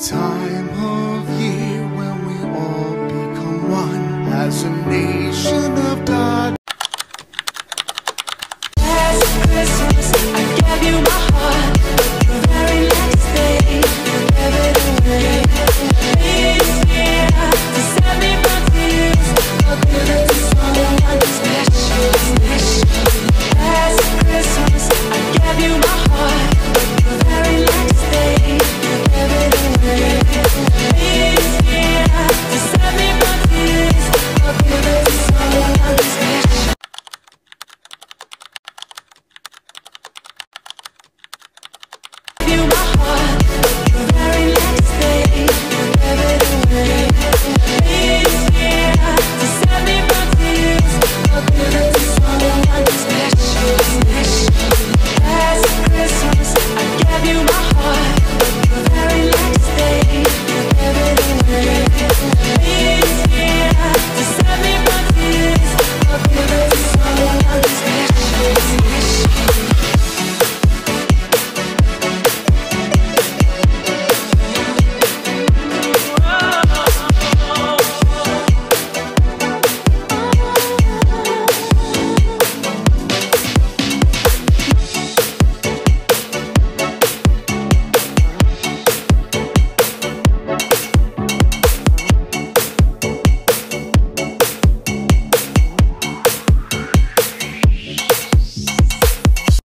time of year when we all become one as a nation.